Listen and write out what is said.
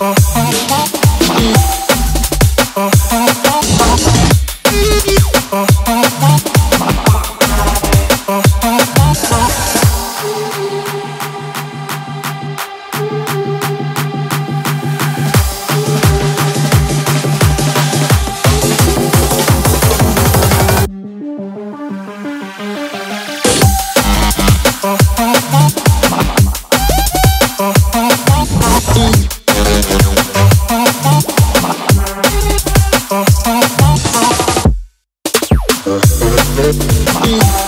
Oh, Peace.